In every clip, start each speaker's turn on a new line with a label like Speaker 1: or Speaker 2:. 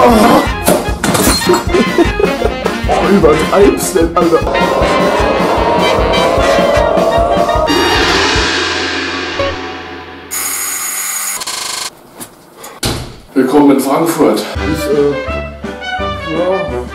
Speaker 1: Oh, übertreib's denn, Alter. Willkommen in Frankfurt. Ich, äh, ja,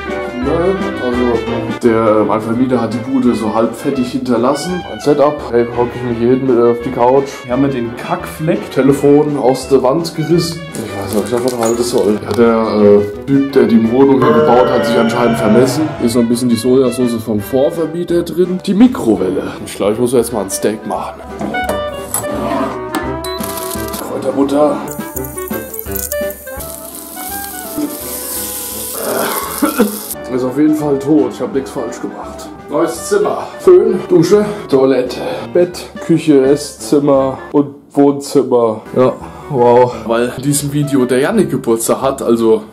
Speaker 1: also, der, mein Vermieter hat die Bude so halb fettig hinterlassen. Ein Setup, hey, hocke ich mich hier hinten äh, auf die Couch.
Speaker 2: Ja, mit den Kackfleck.
Speaker 1: Telefon aus der Wand gerissen. Ich weiß nicht, ob ich davon halten soll. Ja, der äh, Typ, der die Wohnung hier gebaut hat, sich anscheinend vermessen. Ist noch ein bisschen die Sojasauce vom Vorvermieter drin. Die Mikrowelle. Ich glaube, ich muss jetzt mal ein Steak machen. Kräuterbutter. Ist auf jeden Fall tot. Ich habe nichts falsch gemacht. Neues Zimmer. Föhn, Dusche, Toilette, Bett, Küche, Esszimmer und Wohnzimmer. Ja, wow. Weil in diesem Video der Janik Geburtstag hat, also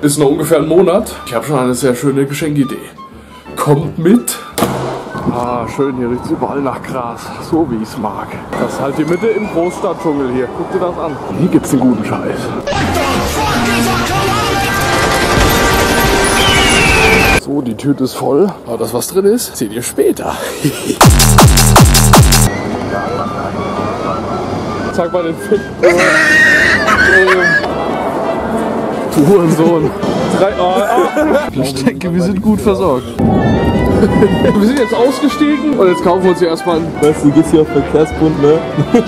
Speaker 1: ist noch ungefähr ein Monat. Ich habe schon eine sehr schöne Geschenkidee. Kommt mit. Ah, schön, hier riecht es überall nach Gras. So wie ich es mag. Das ist halt die Mitte im Großstadtdschungel hier. Guck dir das an. Hier gibt's einen guten Scheiß. So, die Tüte ist voll. Aber das, was drin ist, seht ihr später. Zeig mal den Fick. Du Hurensohn. Drei, oh, ah. Ich denke, wir sind gut versorgt. Wir sind jetzt ausgestiegen und jetzt kaufen wir uns hier erstmal ein.
Speaker 2: Weißt du, du gehst hier auf Verkehrsbund, ne?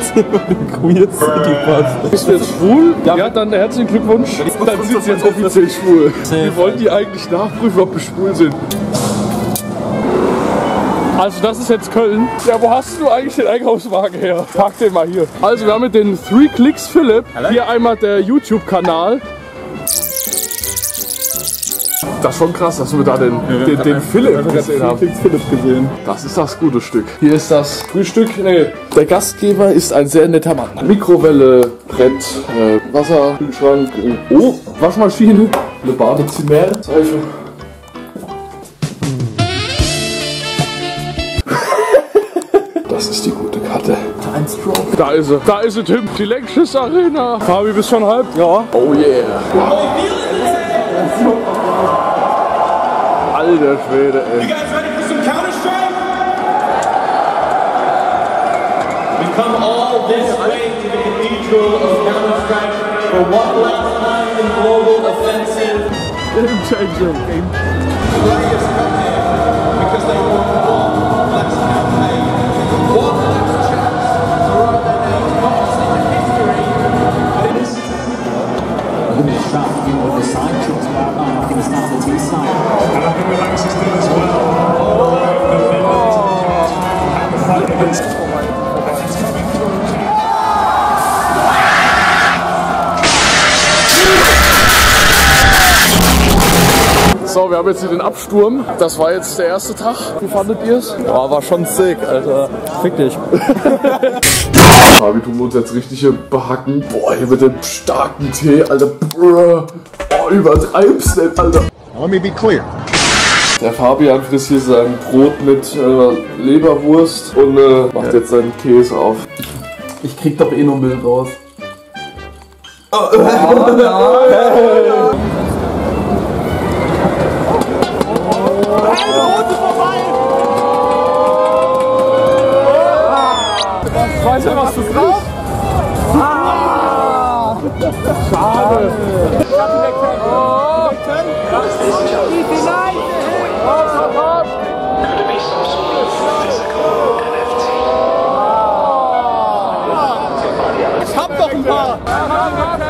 Speaker 2: Queer City Pass.
Speaker 1: Bist du jetzt schwul? Ja, dann herzlichen Glückwunsch. Dann sind sie jetzt offiziell schwul. Wir wollen die eigentlich nachprüfen, ob wir schwul sind. Also das ist jetzt Köln. Ja, wo hast du eigentlich den Einkaufswagen her? Pack den mal hier. Also wir haben mit den Three Clicks Philipp. Hier einmal der YouTube-Kanal. Das ist schon krass, dass wir da den, den, den Philipp gesehen haben.
Speaker 2: Philipp gesehen.
Speaker 1: Das ist das gute Stück. Hier ist das Frühstück. Nee, der Gastgeber ist ein sehr netter Mann. Mikrowelle, Brett, äh, Wasser, Kühlschrank, äh, oh, Waschmaschine, eine Badezimmer, Seife. Das ist die gute Karte. Da ist sie. Da ist sie, Tim. Die Lanxess Arena. Fabi, bist schon halb? Ja. Oh yeah. Alter Schwede, ey.
Speaker 3: You guys ready for some Counter Strike? We come all this way to the cathedral of Counter Strike for one last time in global offensive.
Speaker 1: Game changer. Game
Speaker 3: Players come here because they want one
Speaker 1: So, wir haben jetzt hier den Absturm. Das war jetzt der erste Tag. Wie fandet ihr es?
Speaker 2: Boah, war schon sick, Alter. Fick dich.
Speaker 1: Fabi tun wir uns jetzt richtig hier behacken. Boah, hier mit dem starken Tee, Alter. Brr. Boah, übertreib's nicht, Alter.
Speaker 4: Let me be clear.
Speaker 1: Der Fabian frisst hier sein Brot mit äh, Leberwurst und äh, macht jetzt seinen Käse auf.
Speaker 2: Ich krieg doch eh nur Müll raus.
Speaker 1: Weißt du, was du drauf? Schade.
Speaker 3: Ich hab doch ein paar!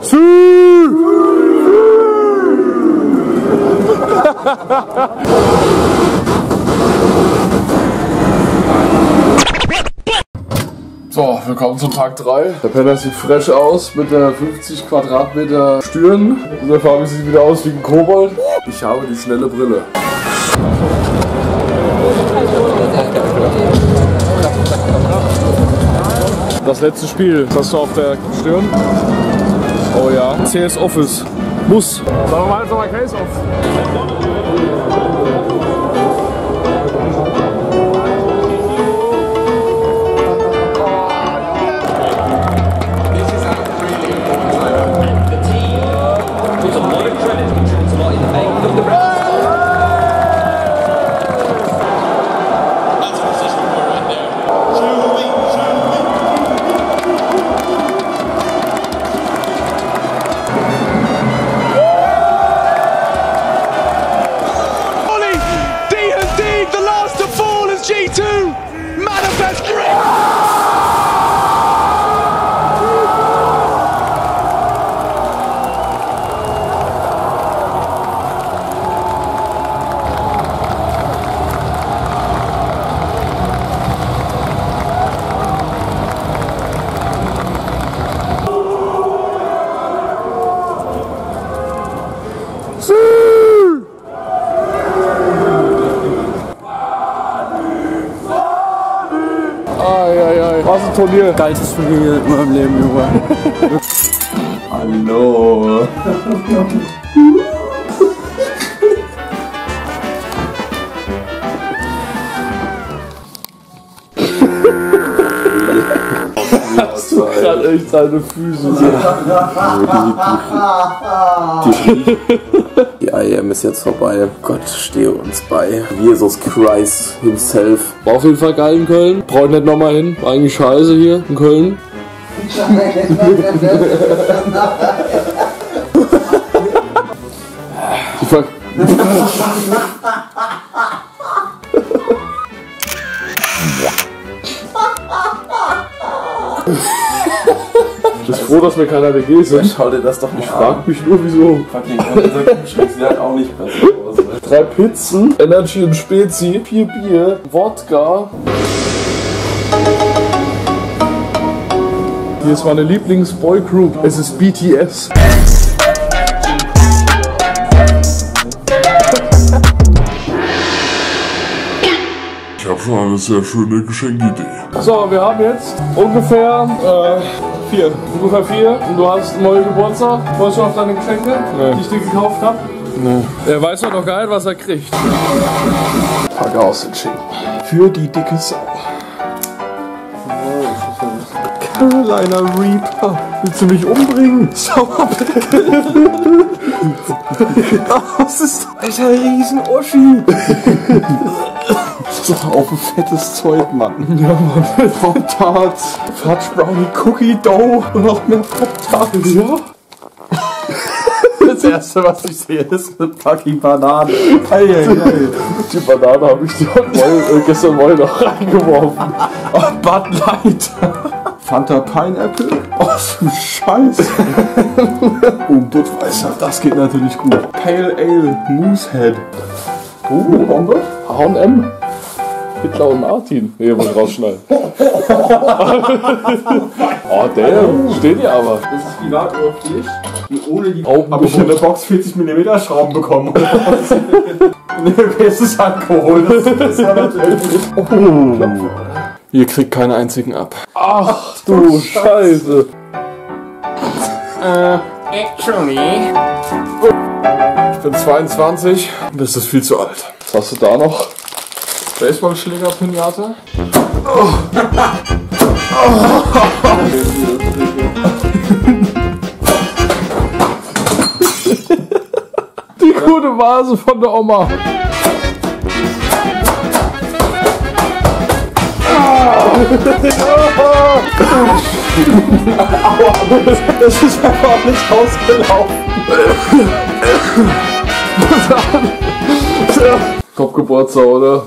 Speaker 1: So, willkommen zum Tag 3. Der Penner sieht fresh aus mit der 50 Quadratmeter Stirn. Und der Fabi sieht wieder aus wie ein Kobold. Ich habe die schnelle Brille. Das letzte Spiel, das hast du auf der Stirn. Oh ja, CS Office. Muss. Sagen wir mal jetzt nochmal Case Off.
Speaker 3: 22, Manifest
Speaker 1: Dream! Turnier.
Speaker 2: Geilstes Turnier in meinem Leben, Junge. Hallo.
Speaker 1: Echt seine Füße.
Speaker 2: Die IM ist jetzt vorbei. Gott stehe uns bei. Jesus Christ himself.
Speaker 1: War auf jeden Fall geil in Köln. Brauche ich nicht nochmal hin. War eigentlich scheiße hier in Köln. Die Ver Ich bin froh, dass mir keiner WG sind.
Speaker 2: Schau dir das doch mal
Speaker 1: Ich frag mich nur, wieso.
Speaker 2: Fucking, unser Kühlschrank sieht halt auch nicht besser aus.
Speaker 1: Drei Pizzen, Energy und Spezi, vier Bier, Wodka. Hier ist meine Lieblings-Boy-Group. Es ist BTS.
Speaker 5: Ich habe schon eine sehr schöne Geschenkidee.
Speaker 1: So, wir haben jetzt ungefähr äh, vier. Ungefähr vier. Und du hast neue Geburtstag. Freust du auf deine Geschenke, die ich dir gekauft habe? Nee. Er weiß doch noch gar nicht, was er kriegt. Pack aus den Schinken. Für die dicke Sau. Carolina Reaper. Willst du mich umbringen? Sauerberg. Was ist Alter, riesen Oschi. So auf ein fettes Zeug, Mann. Ja, Mann. Pop-Tarts, Fudge Brownie Cookie Dough und noch mehr Pop-Tarts. Ja.
Speaker 2: Das erste, was ich sehe, ist eine fucking Banane.
Speaker 1: Die Banane habe ich Morgen, äh, gestern Morgen noch reingeworfen.
Speaker 2: Oh, Bud Light. Fanta Pineapple? Oh, so Scheiße. oh, Budweiser, das geht natürlich gut. Pale Ale, Moosehead.
Speaker 1: Haben wir? H&M. Hitler und Martin. Nee, muss ich rausschneiden. oh, der steht ja aber.
Speaker 2: Das ist privat oder Pflicht. Und ohne die
Speaker 1: Augen
Speaker 2: habe ich in der Box 40 mm Schrauben bekommen. nee, okay, es ist Alkohol. Das ist ja natürlich.
Speaker 1: Ihr kriegt keinen einzigen ab. Ach du Scheiße. Ich bin 22. Das ist viel zu alt. Was hast du da noch? Baseballschläger Pinata? Die gute Vase von der Oma.
Speaker 2: Das ist einfach nicht ausgelaufen.
Speaker 1: Top Geburtstag, oder?